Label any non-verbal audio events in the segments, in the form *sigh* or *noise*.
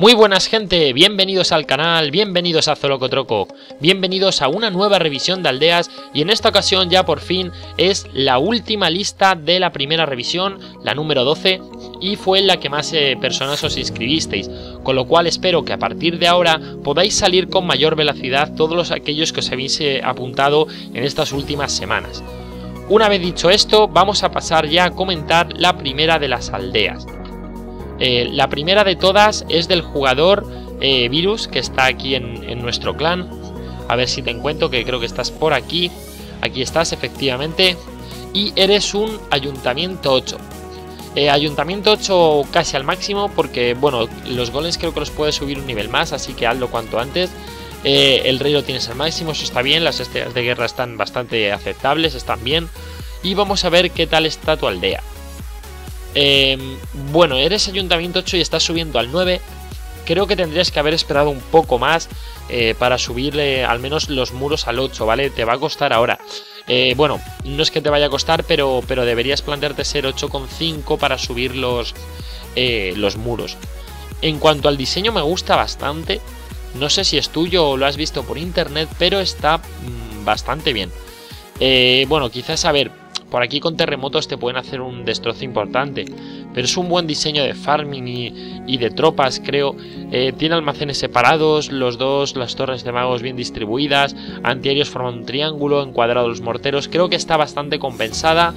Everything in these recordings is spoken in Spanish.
Muy buenas gente, bienvenidos al canal, bienvenidos a Zolocotroco, bienvenidos a una nueva revisión de aldeas y en esta ocasión ya por fin es la última lista de la primera revisión, la número 12, y fue la que más eh, personas os inscribisteis, con lo cual espero que a partir de ahora podáis salir con mayor velocidad todos los aquellos que os habéis eh, apuntado en estas últimas semanas. Una vez dicho esto, vamos a pasar ya a comentar la primera de las aldeas. Eh, la primera de todas es del jugador eh, Virus, que está aquí en, nuestro clan. A ver si te encuentro, que creo que estás por aquí. Aquí estás, efectivamente. Y eres un Ayuntamiento 8. Eh, ayuntamiento 8 casi al máximo, porque, bueno, los goles creo que los puedes subir un nivel más, así que hazlo cuanto antes. el rey lo tienes al máximo, eso está bien. Las estrellas de guerra están bastante aceptables, están bien. Y vamos a ver qué tal está tu aldea. Em, bueno, eres ayuntamiento 8 y estás subiendo al 9. Creo que tendrías que haber esperado un poco más eh, para subirle al menos los muros al 8, ¿vale? Te va a costar ahora. Eh, bueno, no es que te vaya a costar, pero, pero deberías plantearte ser 8,5 para subir los, eh, los muros. En cuanto al diseño me gusta bastante. No sé si es tuyo o lo has visto por internet, pero está mm, bastante bien. bueno, quizás a ver, por aquí con terremotos te pueden hacer un destrozo importante, pero es un buen diseño de farming y, de tropas, creo. Eh, tiene almacenes separados, los dos, las torres de magos bien distribuidas, antiaéreos forman un triángulo, encuadrados los morteros. Creo que está bastante compensada.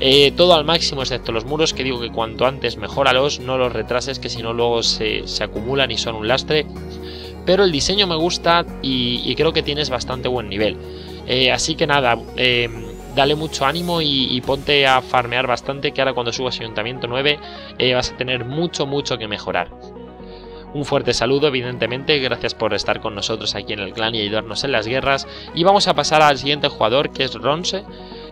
Eh, todo al máximo excepto los muros que digo que cuanto antes mejóralos, no los retrases que si no luego se, acumulan y son un lastre. Pero el diseño me gusta y, creo que tienes bastante buen nivel. Eh, así que nada, dale mucho ánimo y, ponte a farmear bastante, que ahora cuando subas Ayuntamiento 9 eh, vas a tener mucho, mucho que mejorar. Un fuerte saludo, evidentemente, gracias por estar con nosotros aquí en el clan y ayudarnos en las guerras. Y vamos a pasar al siguiente jugador, que es Ronse.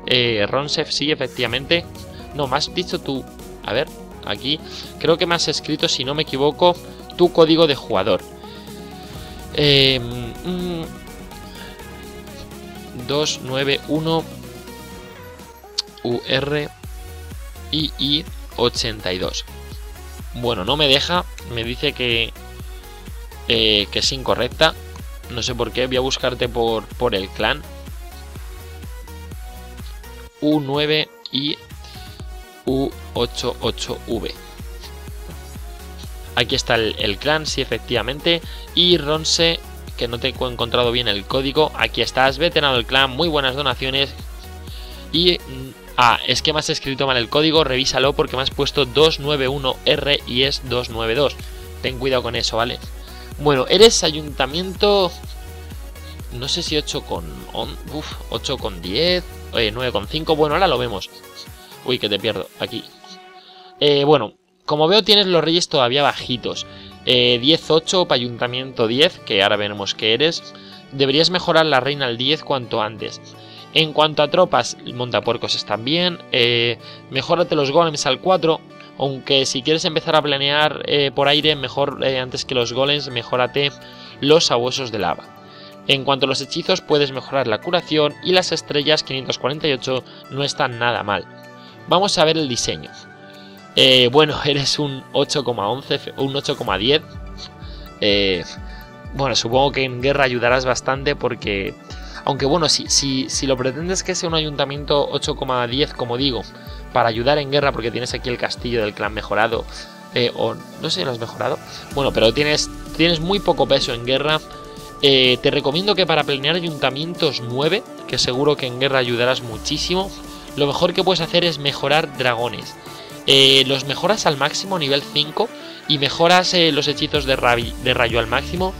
Eh, Ronse, sí, efectivamente. No, más dicho tú. A ver, aquí. Creo que me has escrito, si no me equivoco, tu código de jugador. Eh, 291 mm, URII82. Bueno, no me deja, me dice que, eh, que es incorrecta. No sé por qué, voy a buscarte por, por el clan. U9 y U88V. Aquí está el, el, clan, sí, efectivamente. Y Ronse, que no te he encontrado bien el código. Aquí estás, veterano del clan, muy buenas donaciones. Y Ah, es que me has escrito mal el código, revísalo porque me has puesto 291R y es 292. Ten cuidado con eso, ¿vale? Bueno, eres ayuntamiento... No sé si 8 con... Uf, 8 con 10... Oye, 9 con 5... Bueno, ahora lo vemos. Uy, que te pierdo. Aquí. Eh, bueno, como veo tienes los reyes todavía bajitos. Eh, 10-8 para ayuntamiento 10, que ahora veremos que eres. Deberías mejorar la reina al 10 cuanto antes. En cuanto a tropas, montapuercos están bien. Eh, mejórate los golems al 4. Aunque si quieres empezar a planear eh, por aire, mejor eh, antes que los golems, mejórate los sabuesos de lava. En cuanto a los hechizos, puedes mejorar la curación y las estrellas 548 no están nada mal. Vamos a ver el diseño. bueno, *laughs* eres un 8,11, un 8,10. bueno, supongo que en guerra ayudarás bastante porque aunque bueno, si, si, si lo pretendes que sea un ayuntamiento 8,10, como digo, para ayudar en guerra, porque tienes aquí el castillo del clan mejorado, eh, o no sé si lo has mejorado, bueno, pero tienes, tienes muy poco peso en guerra. Eh, te recomiendo que para planear ayuntamientos 9, que seguro que en guerra ayudarás muchísimo, lo mejor que puedes hacer es mejorar dragones. Eh, los mejoras al máximo, nivel 5, y mejoras los hechizos de, de rayo al máximo.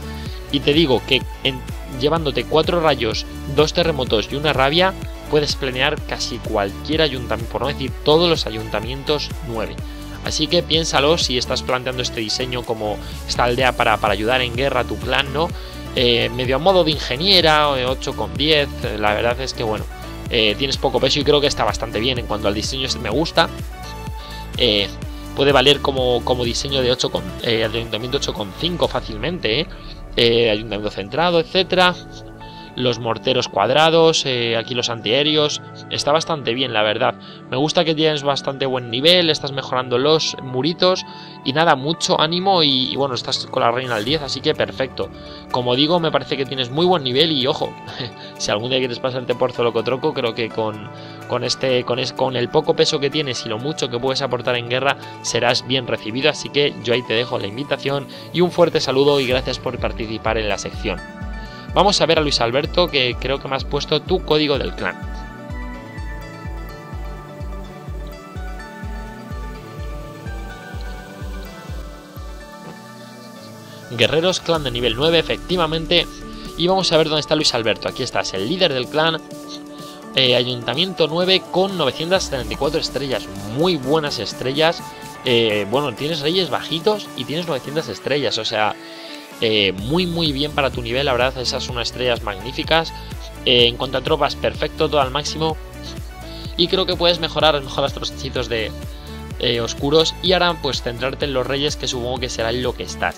Y te digo que en llevándote cuatro rayos, dos terremotos y una rabia, puedes planear casi cualquier ayuntamiento, por no decir todos los ayuntamientos 9. Así que piénsalo si estás planteando este diseño como esta aldea para, para ayudar en guerra a tu plan, ¿no? Eh, medio a modo de ingeniera, 8 con 10, eh, la verdad es que bueno, eh, tienes poco peso y creo que está bastante bien en cuanto al diseño me gusta. Puede valer como, como diseño de 8 con, ayuntamiento 8,5 fácilmente, eh, ayuntamiento centrado, etcétera. Los morteros cuadrados, eh, aquí los antiaéreos. Está bastante bien, la verdad. Me gusta que tienes bastante buen nivel, estás mejorando los muritos y nada, mucho ánimo y, bueno, estás con la reina al 10, así que perfecto. Como digo, me parece que tienes muy buen nivel y ojo, *laughs* si algún día quieres pasarte por Zolocotroco, creo que con, con, este, con, es, con el poco peso que tienes y lo mucho que puedes aportar en guerra, serás bien recibido, así que yo ahí te dejo la invitación y un fuerte saludo y gracias por participar en la sección. Vamos a ver a Luis Alberto, que creo que me has puesto tu código del clan. Guerreros clan de nivel 9, efectivamente. Y vamos a ver dónde está Luis Alberto. Aquí estás, el líder del clan. Eh, Ayuntamiento 9 con 934 estrellas. Muy buenas estrellas. Eh, bueno, tienes reyes bajitos y tienes 900 estrellas. O sea, eh, muy muy bien para tu nivel, la verdad, esas son estrellas magníficas. Eh, en cuanto a tropas, perfecto, todo al máximo. Y creo que puedes mejorar, mejoras trocitos de eh, oscuros. Y ahora pues centrarte en los reyes, que supongo que será lo que estás.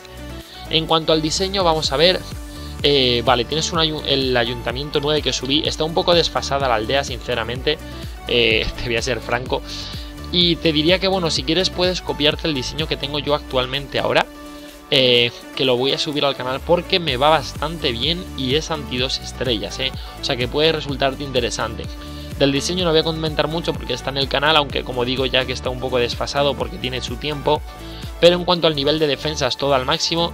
En cuanto al diseño, vamos a ver. vale, tienes el ayuntamiento 9 que subí. Está un poco desfasada la aldea, sinceramente. *laughs* te voy a ser franco. Y te diría que, bueno, si quieres puedes copiarte el diseño que tengo yo actualmente ahora. Eh, que lo voy a subir al canal porque me va bastante bien y es anti dos estrellas, ¿eh? o sea que puede resultarte interesante. Del diseño no voy a comentar mucho porque está en el canal, aunque como digo ya que está un poco desfasado porque tiene su tiempo. Pero en cuanto al nivel de defensas, todo al máximo.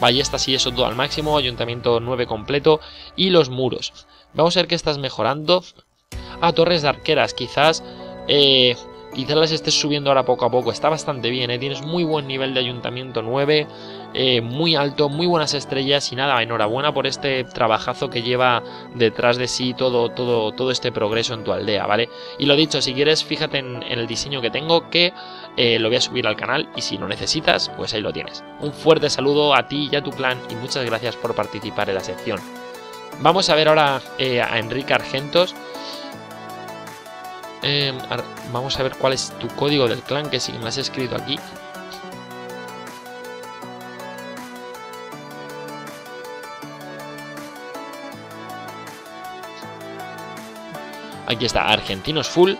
Ballestas y eso todo al máximo, ayuntamiento 9 completo y los muros. Vamos a ver que estás mejorando. ah, torres de arqueras, quizás eh, Quizás las estés subiendo ahora poco a poco. Está bastante bien, ¿eh? tienes muy buen nivel de ayuntamiento 9, eh, muy alto, muy buenas estrellas y nada, enhorabuena por este trabajazo que lleva detrás de sí todo, todo, todo este progreso en tu aldea, ¿vale? Y lo dicho, si quieres, fíjate en, el diseño que tengo que eh, lo voy a subir al canal y si lo necesitas, pues ahí lo tienes. Un fuerte saludo a ti y a tu clan y muchas gracias por participar en la sección. Vamos a ver ahora a Enrique Argentos Em, vamos a ver cuál es tu código del clan, que si me has escrito aquí. Aquí está, argentinos full.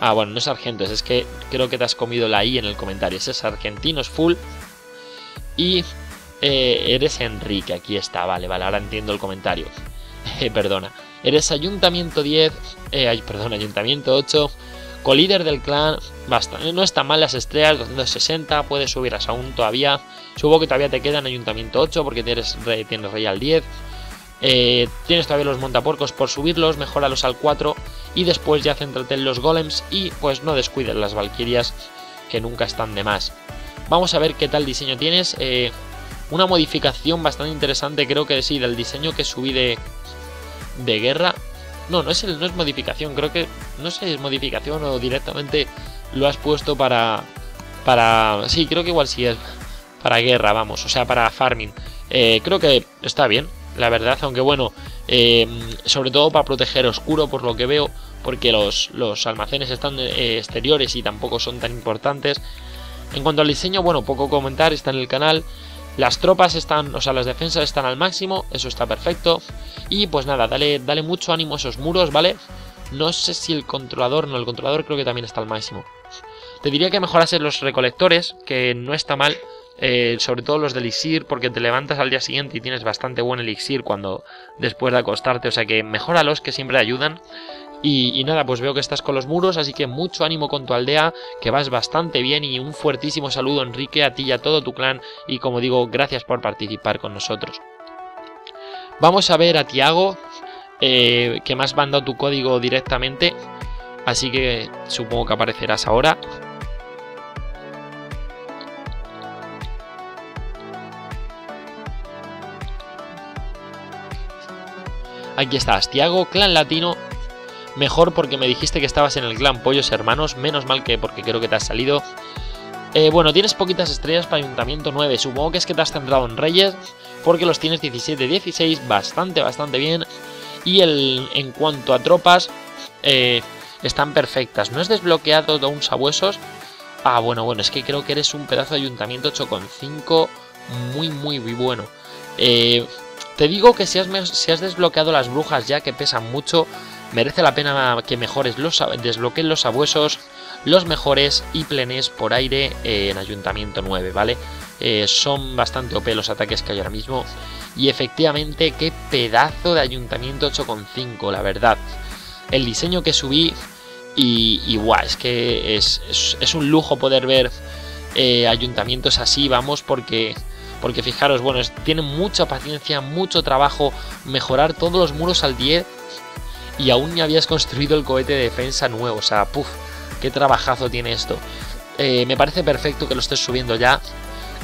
Ah, bueno, no es argentos, es que creo que te has comido la I en el comentario. Ese es argentinos full. Y eh, eres Enrique, aquí está, vale, vale, ahora entiendo el comentario. *laughs* Eh, perdona. Eres Ayuntamiento 10, eh, perdón, Ayuntamiento 8, colíder del clan, bastante, no está mal las estrellas, 260, puedes subir a aún todavía. Supongo que todavía te queda en Ayuntamiento 8 porque tienes tienes rey al 10. Eh, tienes todavía los montaporcos por subirlos, mejóralos al 4 y después ya céntrate en los golems y pues no descuides las valquirias que nunca están de más. Vamos a ver qué tal diseño tienes. Eh, una modificación bastante interesante creo que sí, del diseño que subí de, de guerra. No, no es, el, no es modificación, creo que, no sé, es modificación o directamente lo has puesto para, para, sí, creo que igual sí es para guerra, vamos, o sea, para farming. Eh, creo que está bien, la verdad, aunque bueno, eh, sobre todo para proteger oscuro por lo que veo, porque los, los almacenes están eh, exteriores y tampoco son tan importantes. En cuanto al diseño, bueno, poco comentar, está en el canal. Las tropas están, o sea, las defensas están al máximo, eso está perfecto. Y pues nada, dale, dale mucho ánimo a esos muros, ¿vale? No sé si el controlador, no, el controlador creo que también está al máximo. Te diría que mejorases los recolectores, que no está mal, eh, sobre todo los de elixir, porque te levantas al día siguiente y tienes bastante buen elixir cuando después de acostarte, o sea que mejóralos, que siempre ayudan. Y, nada, pues veo que estás con los muros, así que mucho ánimo con tu aldea, que vas bastante bien y un fuertísimo saludo Enrique a ti y a todo tu clan y como digo, gracias por participar con nosotros. Vamos a ver a Tiago, eh, que me has mandado tu código directamente, así que supongo que aparecerás ahora. Aquí estás, Tiago, clan latino Mejor porque me dijiste que estabas en el clan Pollos Hermanos, menos mal que porque creo que te has salido. Eh, bueno, tienes poquitas estrellas para Ayuntamiento 9, supongo que es que te has centrado en Reyes, porque los tienes 17, 16, bastante, bastante bien. Y el, en cuanto a tropas, eh, están perfectas. ¿No has desbloqueado un sabuesos? Ah, bueno, bueno, es que creo que eres un pedazo de Ayuntamiento 8,5 muy, muy, muy bueno. Eh, Te digo que si has, si has desbloqueado las brujas ya que pesan mucho, merece la pena que mejores los desbloquees los sabuesos, los mejores y plenes por aire en Ayuntamiento 9, ¿vale? Eh, son bastante OP los ataques que hay ahora mismo. Y efectivamente, qué pedazo de Ayuntamiento 8,5, la verdad. El diseño que subí y, y es que es, es, un lujo poder ver eh, ayuntamientos así, vamos, porque porque fijaros, bueno, tienen mucha paciencia, mucho trabajo, mejorar todos los muros al 10 y aún ni habías construido el cohete de defensa nuevo, o sea, puff, qué trabajazo tiene esto. Eh, me parece perfecto que lo estés subiendo ya,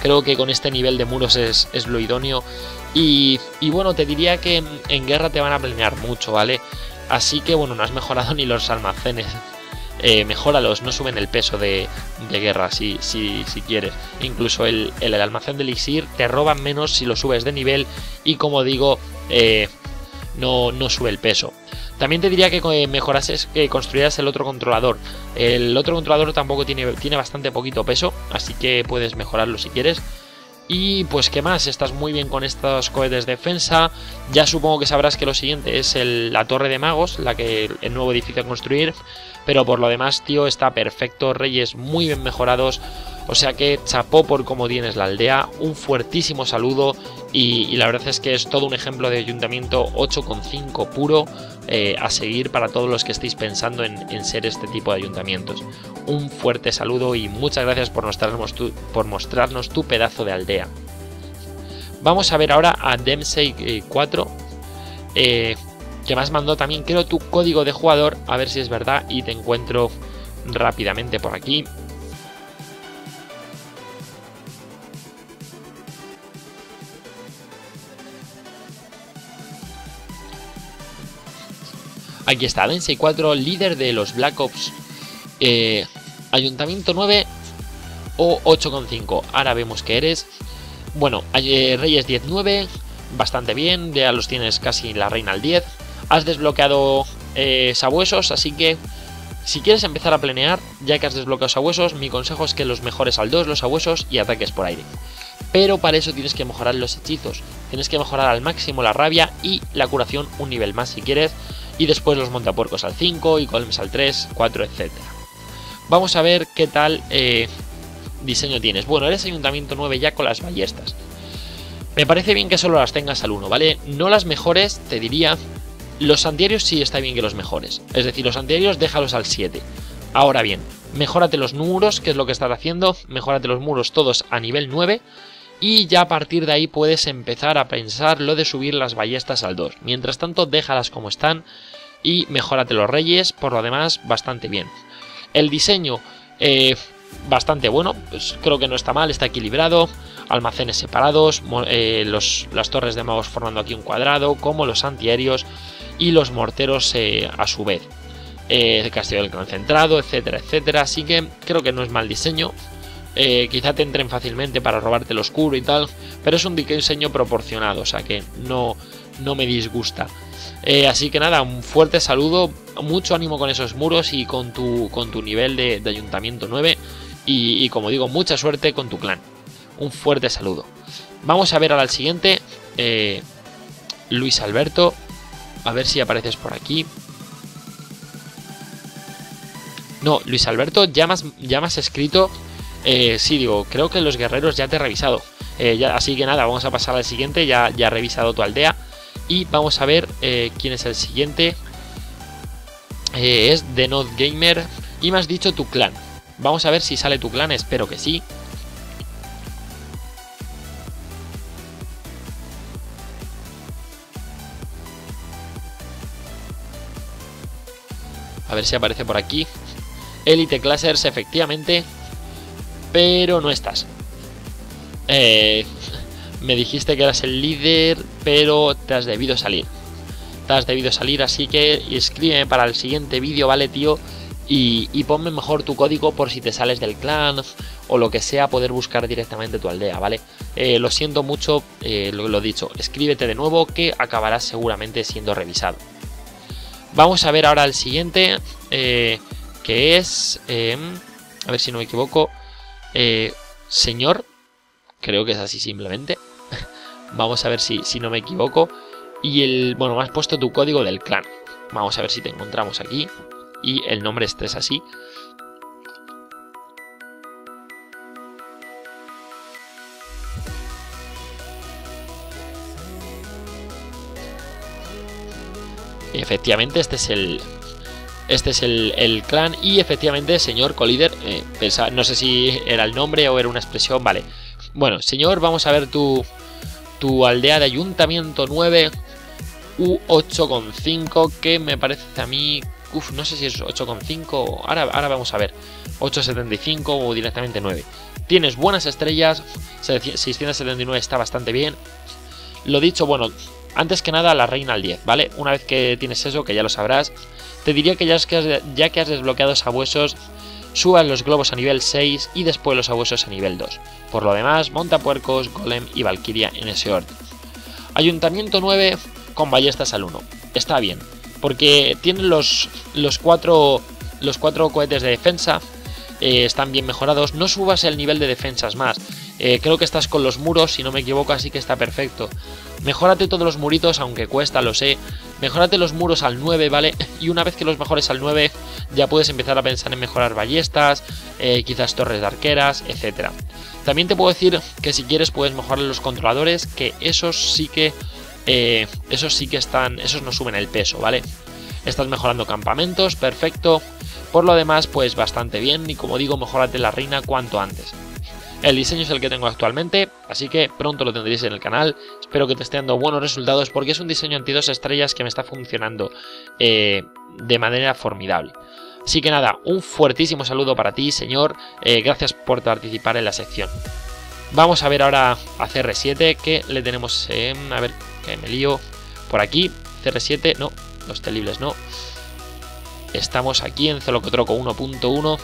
creo que con este nivel de muros es, lo idóneo y, bueno, te diría que en, guerra te van a planear mucho, ¿vale? Así que bueno, no has mejorado *laughs* ni los almacenes eh, mejóralos, no suben el peso de, guerra si, si, si, quieres. Incluso el, el, almacén de elixir te roban menos si lo subes de nivel y como digo, eh, no, no sube el peso. También te diría que eh, mejorases, que construyeras el otro controlador. El otro controlador tampoco tiene, tiene bastante poquito peso, así que puedes mejorarlo si quieres. Y pues qué más, estás muy bien con estos cohetes de defensa. Ya supongo que sabrás que lo siguiente es la torre de magos, la que el nuevo edificio a construir. Pero por lo demás, tío, está perfecto. Reyes muy bien mejorados. O sea que chapó por cómo tienes la aldea. Un fuertísimo saludo. Y, la verdad es que es todo un ejemplo de ayuntamiento 8,5 puro eh, a seguir para todos los que estéis pensando en, ser este tipo de ayuntamientos. Un fuerte saludo y muchas gracias por mostrarnos tu, pedazo de aldea. Vamos a ver ahora a Dempsey 4. Eh, que me has mandado también creo tu código de jugador, a ver si es verdad y te encuentro rápidamente por aquí. Aquí está, Densei 4, líder de los Black Ops. Eh, Ayuntamiento 9 o 8,5. Ahora vemos que eres. Bueno, eh, Reyes 10-9, bastante bien, ya los tienes casi la reina al 10. Has desbloqueado eh, sabuesos, así que si quieres empezar a planear, ya que has desbloqueado sabuesos, mi consejo es que los mejores al 2 los sabuesos y ataques por aire. Pero para eso tienes que mejorar los hechizos, tienes que mejorar al máximo la rabia y la curación un nivel más si quieres, y después los montapuercos al 5 y colmes al 3, 4, etc. Vamos a ver qué tal eh, diseño tienes. Bueno, eres ayuntamiento 9 ya con las ballestas. Me parece bien que solo las tengas al 1, ¿vale? No las mejores, te diría, los antiaéreos sí está bien que los mejores. Es decir, los antiaéreos déjalos al 7. Ahora bien, mejórate los muros, que es lo que estás haciendo. Mejórate los muros todos a nivel 9. Y ya a partir de ahí puedes empezar a pensar lo de subir las ballestas al 2. Mientras tanto, déjalas como están y mejórate los reyes. Por lo demás, bastante bien. El diseño, eh, bastante bueno. Pues creo que no está mal, está equilibrado almacenes separados, eh, las torres de magos formando aquí un cuadrado, como los antiaéreos y los morteros eh, a su vez. El castillo del concentrado, etcétera, etcétera. Así que creo que no es mal diseño. Quizá te entren fácilmente para robarte el oscuro y tal, pero es un diseño proporcionado, o sea que no, no me disgusta. así que nada, un fuerte saludo, mucho ánimo con esos muros y con tu, con tu nivel de, ayuntamiento 9 y, como digo, mucha suerte con tu clan un fuerte saludo. Vamos a ver ahora el siguiente, eh, Luis Alberto, a ver si apareces por aquí. No, Luis Alberto, ya me has, escrito, eh, sí, digo, creo que los guerreros ya te he revisado. Eh, ya, así que nada, vamos a pasar al siguiente, ya, ya he revisado tu aldea. Y vamos a ver quién es el siguiente. es The Not Gamer. Y me has dicho tu clan. Vamos a ver si sale tu clan, espero que sí. A ver si aparece por aquí. Elite Classers, efectivamente. Pero no estás. Eh, me dijiste que eras el líder, pero te has debido salir. Te has debido salir, así que escríbeme para el siguiente vídeo, ¿vale, tío? Y, ponme mejor tu código por si te sales del clan o lo que sea, poder buscar directamente tu aldea, ¿vale? Eh, lo siento mucho, eh, lo, lo dicho, escríbete de nuevo que acabarás seguramente siendo revisado. Vamos a ver ahora el siguiente, eh, que es, a ver si no me equivoco, eh, señor, creo que es así simplemente. *laughs* Vamos a ver si, si no me equivoco. Y el, bueno, me has puesto tu código del clan. Vamos a ver si te encontramos aquí. Y el nombre este es así. Efectivamente, este es el, este es el, clan y efectivamente, señor Collider, eh, no sé si era el nombre o era una expresión, vale. Bueno, señor, vamos a ver tu, aldea de ayuntamiento 9 U8,5 que me parece a mí... Uf, no sé si es 8,5 ahora, ahora vamos a ver. 8,75 o directamente 9. Tienes buenas estrellas, 679 está bastante bien. Lo dicho, bueno, antes que nada la reina al 10, ¿vale? Una vez que tienes eso, que ya lo sabrás, te diría que ya, que has, ya que has desbloqueado sabuesos, subas los globos a nivel 6 y después los sabuesos a nivel 2. Por lo demás, monta puercos, golem y valkyria en ese orden. Ayuntamiento 9 con ballestas al 1. Está bien, porque tienen los, los cuatro cohetes de defensa, eh, están bien mejorados. No subas el nivel de defensas más. Eh, creo que estás con los muros, si no me equivoco, así que está perfecto. Mejórate todos los muritos, aunque cuesta, lo sé. Mejórate los muros al 9, ¿vale? *laughs* Y una vez que los mejores al 9, ya puedes empezar a pensar en mejorar ballestas, eh, quizás torres de arqueras, etc. También te puedo decir que si quieres puedes mejorar los controladores, que esos sí que... Eh, esos sí que están... Esos no suben el peso, ¿vale? Estás mejorando campamentos, perfecto. Por lo demás, pues bastante bien. Y como digo, mejórate la reina cuanto antes. El diseño es el que tengo actualmente, así que pronto lo tendréis en el canal. Espero que te esté dando buenos resultados porque es un diseño anti dos estrellas que me está funcionando eh, de manera formidable. Así que nada, un fuertísimo saludo para ti, señor. Eh, gracias por participar en la sección. Vamos a ver ahora a CR7 que le tenemos en... a ver, que me lío. Por aquí, CR7, no, los telibles no. Estamos aquí en Zolocotroco 1.1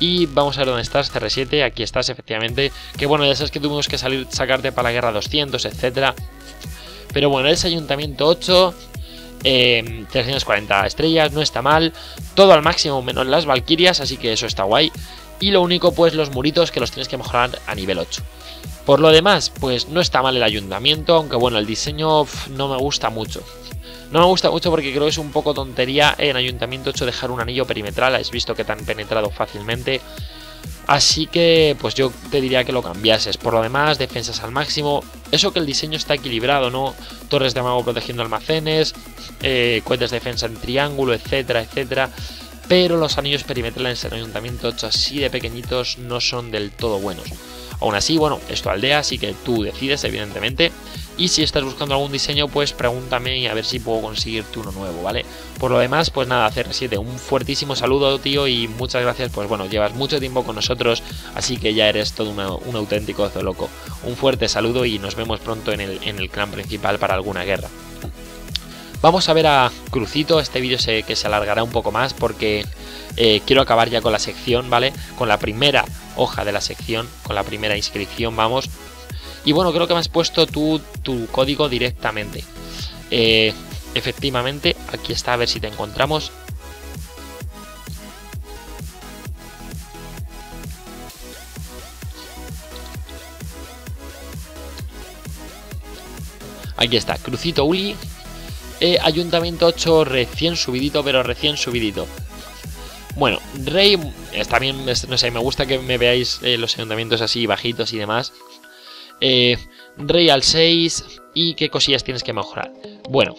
y vamos a ver dónde estás, CR7, aquí estás efectivamente. Que bueno, ya sabes que tuvimos que salir, sacarte para la guerra 200, etcétera. Pero bueno, es Ayuntamiento 8, 340 em, estrellas, no está mal. Todo al máximo menos las Valkyrias, así que eso está guay. Y lo único, pues los muritos que los tienes que mejorar a nivel 8. Por lo demás, pues no está mal el ayuntamiento, aunque bueno, el diseño no me gusta mucho. No me gusta mucho porque creo que es un poco tontería en Ayuntamiento 8 dejar un anillo perimetral, has visto que te han penetrado fácilmente. Así que pues yo te diría que lo cambiases. Por lo demás, defensas al máximo. Eso que el diseño está equilibrado, ¿no? Torres de mago protegiendo almacenes, eh, cohetes de defensa en triángulo, etcétera, etcétera. Pero los anillos perimetrales en Ayuntamiento 8 así de pequeñitos no son del todo buenos. Aún así, bueno, es tu aldea, así que tú decides, evidentemente. Y si estás buscando algún diseño, pues pregúntame y a ver si puedo conseguirte uno nuevo, ¿vale? Por lo demás, pues nada, CR7, un fuertísimo saludo, tío, y muchas gracias, pues bueno, llevas mucho tiempo con nosotros, así que ya eres todo un auténtico loco. Un fuerte saludo y nos vemos pronto en el clan principal para alguna guerra. Vamos a ver a Crucito, este vídeo sé que se alargará un poco más porque eh, quiero acabar ya con la sección, ¿vale? Con la primera hoja de la sección, con la primera inscripción, vamos. Y bueno, creo que me has puesto tu, tu código directamente. Eh, efectivamente, aquí está, a ver si te encontramos. Aquí está, Crucito Uli, eh, Ayuntamiento 8 recién subidito, pero recién subidito. Bueno, Rey está bien, no sé, me gusta que me veáis eh, los ayuntamientos así bajitos y demás. Eh, rey al 6 y qué cosillas tienes que mejorar. Bueno,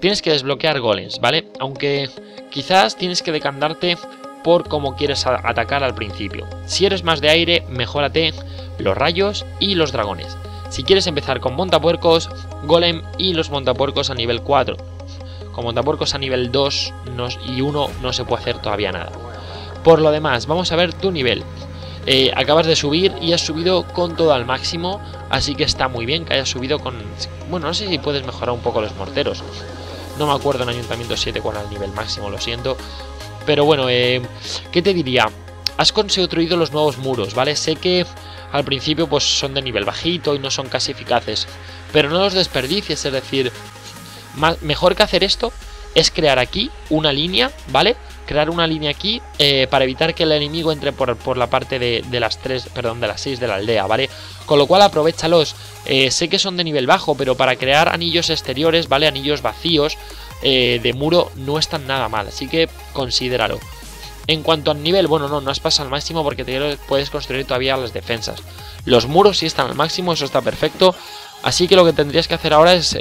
tienes que desbloquear golems, ¿vale? Aunque quizás tienes que decantarte por cómo quieres atacar al principio. Si eres más de aire, mejórate los rayos y los dragones. Si quieres empezar con montapuercos, golem y los montapuercos a nivel 4. Con montapuercos a nivel 2 y 1 no se puede hacer todavía nada. Por lo demás, vamos a ver tu nivel. Eh, acabas de subir y has subido con todo al máximo, así que está muy bien que hayas subido con... Bueno, no sé si puedes mejorar un poco los morteros. No me acuerdo en Ayuntamiento 7 cuál era el nivel máximo, lo siento. Pero bueno, eh, ¿qué te diría? Has construido los nuevos muros, ¿vale? Sé que al principio pues son de nivel bajito y no son casi eficaces. Pero no los desperdicies, es decir, mejor que hacer esto es crear aquí una línea, ¿vale? crear una línea aquí eh, para evitar que el enemigo entre por, la parte de, las 3, perdón, de las 6 de la aldea, ¿vale? Con lo cual aprovechalos, eh, sé que son de nivel bajo, pero para crear anillos exteriores, ¿vale? Anillos vacíos eh, de muro no están nada mal, así que considéralo. En cuanto al nivel, bueno, no, no has pasado al máximo porque te puedes construir todavía las defensas. Los muros sí están al máximo, eso está perfecto. Así que lo que tendrías que hacer ahora es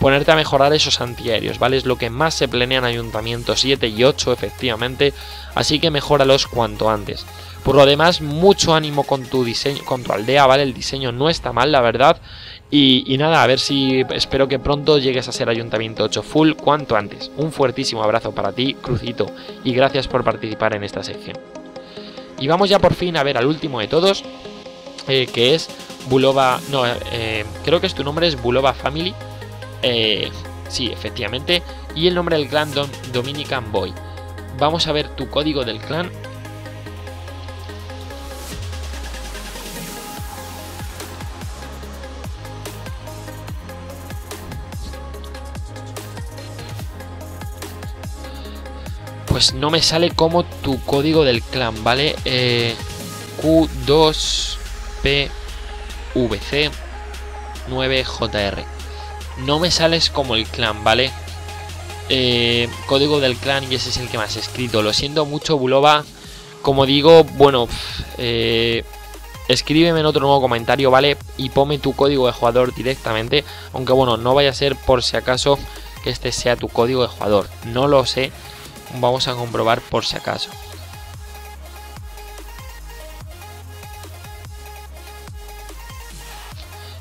ponerte a mejorar esos antiaéreos, ¿vale? Es lo que más se planea en Ayuntamiento 7 y 8, efectivamente, así que mejóralos cuanto antes. Por lo demás, mucho ánimo con tu diseño, con tu aldea, ¿vale? El diseño no está mal, la verdad. Y, nada, a ver si espero que pronto llegues a ser Ayuntamiento 8 full cuanto antes. Un fuertísimo abrazo para ti, Crucito, y gracias por participar en esta sección. Y vamos ya por fin a ver al último de todos, eh, que es Bulova... No, eh, creo que es tu nombre es Bulova Family. Eh, sí, efectivamente. Y el nombre del clan Dominican Boy. Vamos a ver tu código del clan. Pues no me sale como tu código del clan, ¿vale? Eh, Q2PVC 9JR no me sales como el clan, ¿vale? Eh, código del clan y ese es el que más he escrito. Lo siento mucho, Bulova. Como digo, bueno, eh, escríbeme en otro nuevo comentario, ¿vale? Y ponme tu código de jugador directamente. Aunque bueno, no vaya a ser por si acaso que este sea tu código de jugador. No lo sé. Vamos a comprobar por si acaso.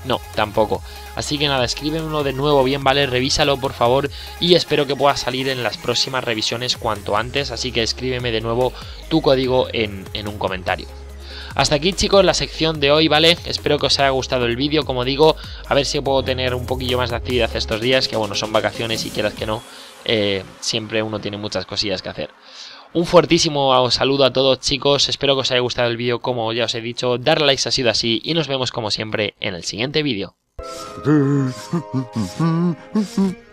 No, tampoco. Así que nada, escríbemelo de nuevo bien, ¿vale? Revísalo por favor y espero que pueda salir en las próximas revisiones cuanto antes. Así que escríbeme de nuevo tu código en, un comentario. Hasta aquí chicos la sección de hoy, ¿vale? Espero que os haya gustado el vídeo, como digo, a ver si puedo tener un poquillo más de actividad estos días, que bueno, son vacaciones y quieras que no, eh, siempre uno tiene muchas cosillas que hacer. Un fuertísimo saludo a todos chicos, espero que os haya gustado el vídeo como ya os he dicho, darle like si ha sido así y nos vemos como siempre en el siguiente vídeo. *laughs*